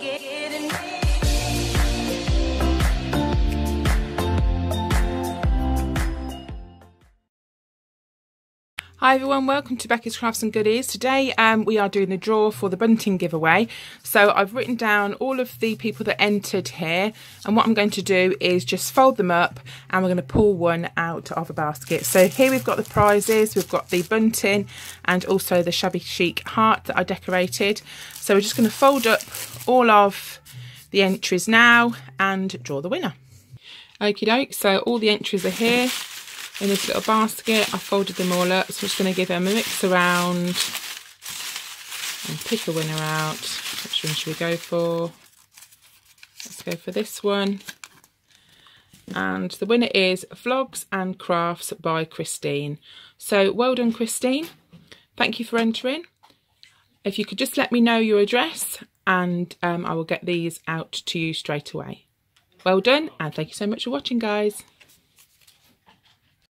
get, it. Hi everyone, welcome to Becky's Crafts and Goodies. Today um, we are doing the draw for the bunting giveaway. So I've written down all of the people that entered here and what I'm going to do is just fold them up and we're going to pull one out of a basket. So here we've got the prizes, we've got the bunting and also the shabby chic heart that I decorated. So we're just going to fold up all of the entries now and draw the winner. Okie doke, so all the entries are here in this little basket. I folded them all up, so I'm just going to give them a mix around and pick a winner out. Which one should we go for? Let's go for this one. And the winner is Vlogs and Crafts by Christine. So well done, Christine. Thank you for entering. If you could just let me know your address and um, I will get these out to you straight away. Well done and thank you so much for watching guys.